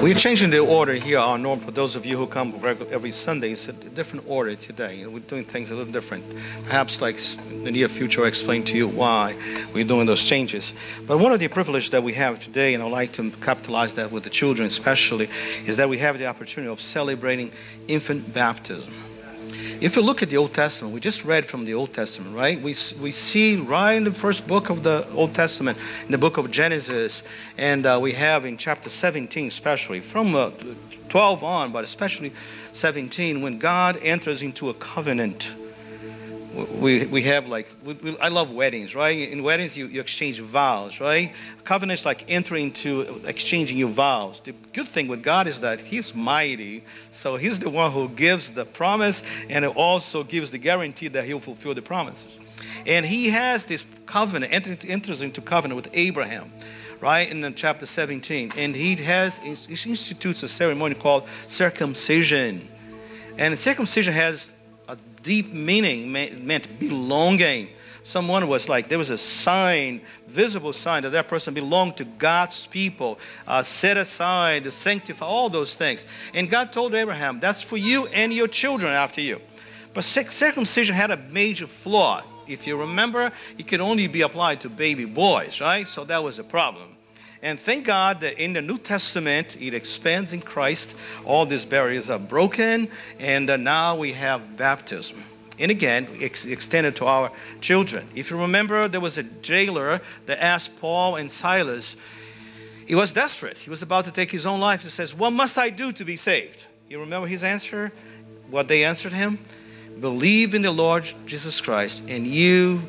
We're changing the order here on norm for those of you who come every Sunday. It's a different order today. We're doing things a little different. Perhaps, like in the near future, I'll explain to you why we're doing those changes. But one of the privileges that we have today, and I'd like to capitalize that with the children especially, is that we have the opportunity of celebrating infant baptism. If you look at the Old Testament, we just read from the Old Testament, right? We, we see right in the first book of the Old Testament, in the book of Genesis, and uh, we have in chapter 17, especially from uh, 12 on, but especially 17, when God enters into a covenant we, we have like, we, we, I love weddings, right? In weddings, you, you exchange vows, right? Covenants like entering into exchanging your vows. The good thing with God is that He's mighty, so He's the one who gives the promise and also gives the guarantee that He'll fulfill the promises. And He has this covenant, enters into covenant with Abraham right in chapter 17 and he has he institutes a ceremony called circumcision and circumcision has deep meaning meant belonging. Someone was like, there was a sign, visible sign that that person belonged to God's people, uh, set aside, to sanctify, all those things. And God told Abraham, that's for you and your children after you. But circumcision had a major flaw. If you remember, it could only be applied to baby boys, right? So that was a problem. And thank God that in the New Testament, it expands in Christ. All these barriers are broken, and uh, now we have baptism. And again, ex- extended to our children. If you remember, there was a jailer that asked Paul and Silas, he was desperate. He was about to take his own life. He says, What must I do to be saved? You remember his answer? What they answered him? Believe in the Lord Jesus Christ, and you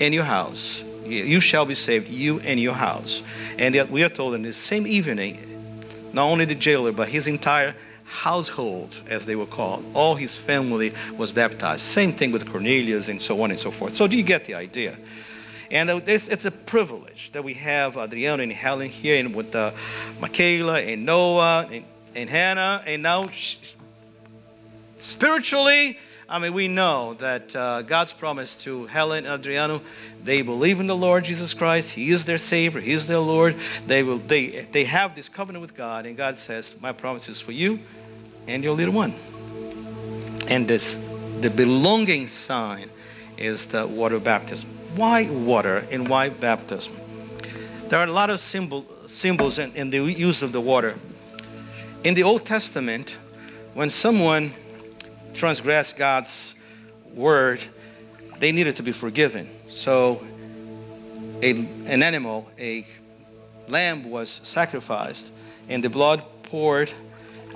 and your house you shall be saved, you and your house. And yet we are told in the same evening, not only the jailer, but his entire household, as they were called, all his family was baptized. Same thing with Cornelius and so on and so forth. So do you get the idea? And uh, it's a privilege that we have Adriano and Helen here, and with uh, Michaela and Noah and, and Hannah, and now spiritually, I mean, we know that uh, God's promise to Helen and Adriano, they believe in the Lord Jesus Christ. He is their Savior. He is their Lord. They, will, they, they have this covenant with God, and God says, My promise is for you and your little one. And this, the belonging sign is the water baptism. Why water and why baptism? There are a lot of symbol, symbols in, in the use of the water. In the Old Testament, when someone transgressed God's word, they needed to be forgiven. So, a, an animal, a lamb, was sacrificed, and the blood poured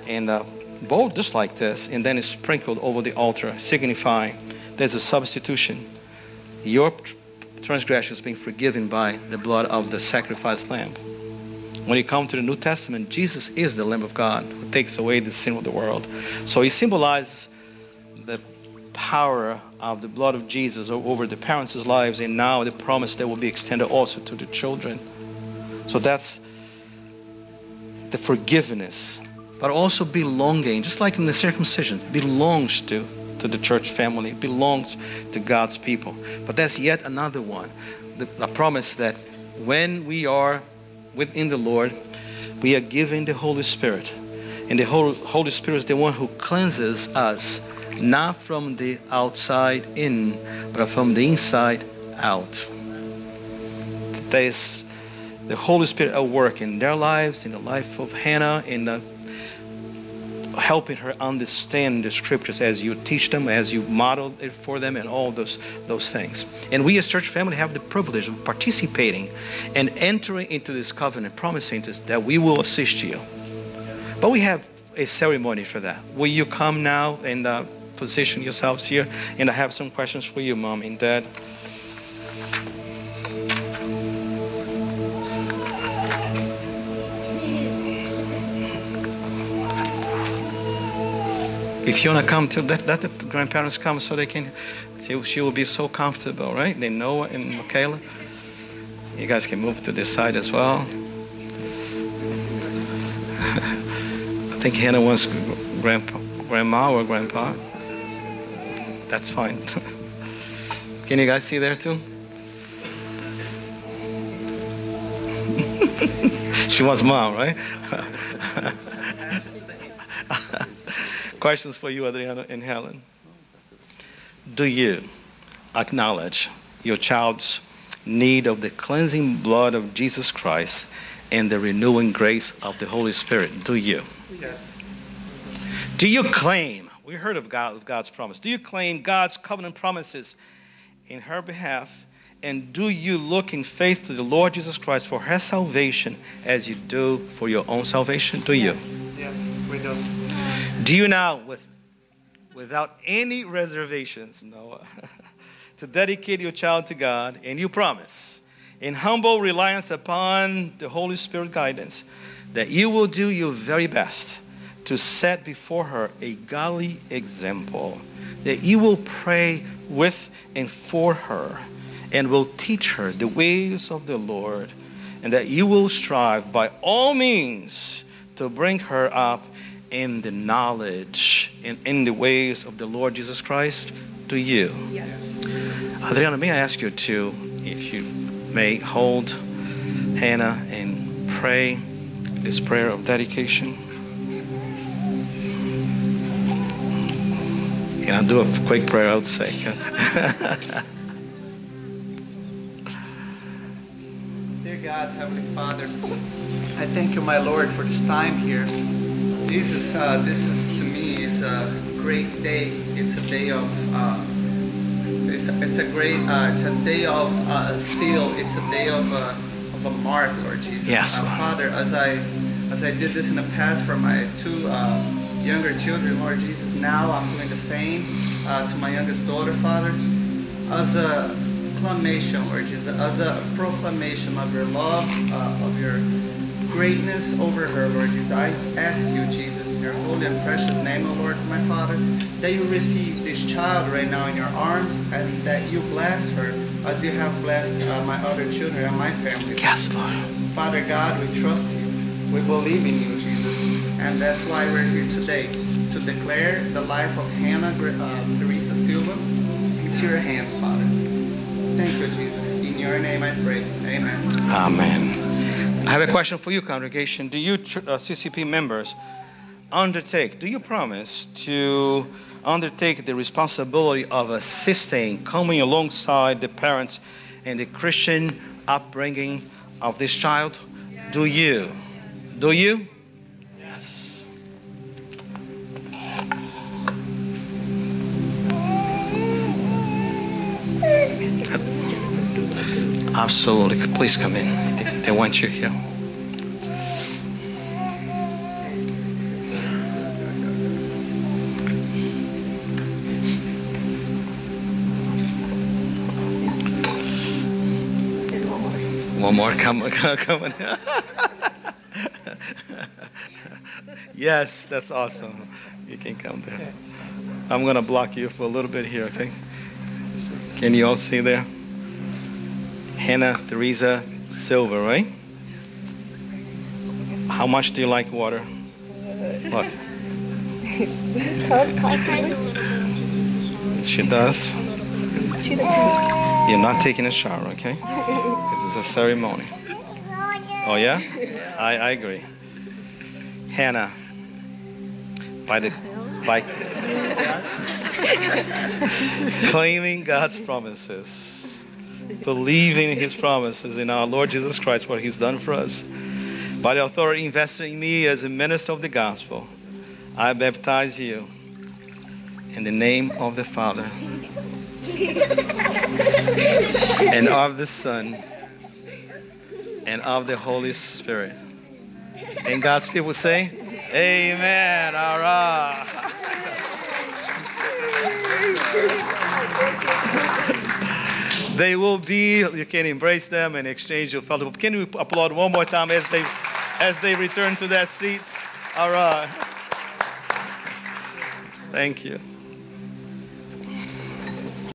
in a bowl just like this, and then it's sprinkled over the altar, signifying there's a substitution. Your transgression is being forgiven by the blood of the sacrificed lamb. When you come to the New Testament, Jesus is the Lamb of God who takes away the sin of the world. So he symbolizes the power of the blood of Jesus over the parents' lives, and now the promise that will be extended also to the children. So that's the forgiveness, but also belonging, just like in the circumcision, belongs to, to the church family, belongs to God's people. But that's yet another one. The, the promise that when we are within the Lord, we are given the Holy Spirit. And the Holy Spirit is the one who cleanses us not from the outside in, but from the inside out. That is the Holy Spirit at work in their lives, in the life of Hannah, in the, helping her understand the scriptures as you teach them, as you model it for them, and all those, those things. And we as church family have the privilege of participating and entering into this covenant, promising us that we will assist you. But we have a ceremony for that. Will you come now and uh, position yourselves here. And I have some questions for you, Mom and Dad. If you want to come to, let, let the grandparents come so they can, she, she will be so comfortable, right? They know and Michaela. You guys can move to this side as well. I think Hannah wants grandpa, grandma or grandpa. That's fine. Can you guys see there too? she wants mom, right? Questions for you, Adriano and Helen. Do you acknowledge your child's need of the cleansing blood of Jesus Christ and the renewing grace of the Holy Spirit? Do you? Yes. Do you claim, we heard of, God, of God's promise, do you claim God's covenant promises in her behalf? And do you look in faith to the Lord Jesus Christ for her salvation as you do for your own salvation? Do you? Yes, we do. Do you now, with, without any reservations, Noah, to dedicate your child to God, and you promise, in humble reliance upon the Holy Spirit guidance, that you will do your very best to set before her a godly example, that you will pray with and for her, and will teach her the ways of the Lord, and that you will strive by all means to bring her up in the knowledge and in the ways of the Lord Jesus Christ to you. Yes. Adriano, may I ask you to, if you may, hold Hannah and pray this prayer of dedication? And I'll do a quick prayer out sake. Dear God, Heavenly Father, I thank you, my Lord, for this time here. Jesus, uh, this is to me is a great day. It's a day of uh, it's, a, it's a great uh, it's a day of uh, seal. It's a day of uh, of a mark, Lord Jesus. Yes, Uh, Lord. Father, as I as I did this in the past for my two uh, younger children, Lord Jesus, now I'm doing the same uh, to my youngest daughter, Father, as a proclamation, Lord Jesus, as a proclamation of your love, uh, of your greatness over her, Lord Jesus. I ask you, Jesus, in your holy and precious name, O Lord, my Father, that you receive this child right now in your arms and that you bless her as you have blessed uh, my other children and my family. yes, Lord. Father God, we trust you. We believe in you, Jesus. And that's why we're here today, to declare the life of Hannah uh, Teresa Silva into your hands, Father. Thank you, Jesus. In your name I pray. Amen. Amen. I have a question for you, congregation. Do you, uh, CCP members, undertake, do you promise to undertake the responsibility of assisting, coming alongside the parents in the Christian upbringing of this child? Do you? Do you? Yes. Absolutely. Please come in. They, they want you here. One more. One more. Come, come, come on. yes, that's awesome. You can come there. I'm going to block you for a little bit here, okay? Can you all see there? Hannah Theresa Silva, right? How much do you like water? Possibly. she does. You're not taking a shower, okay? This is a ceremony. Oh, yeah? I, I agree. Hannah, by the by claiming God's promises, believing His promises in our Lord Jesus Christ, what He's done for us, by the authority invested in me as a minister of the gospel, I baptize you in the name of the Father and of the Son and of the Holy Spirit. And God's people say, Amen. All right. they will be, you can embrace them and exchange your fellowship. Can we applaud one more time as they as they return to their seats? All right. Thank you.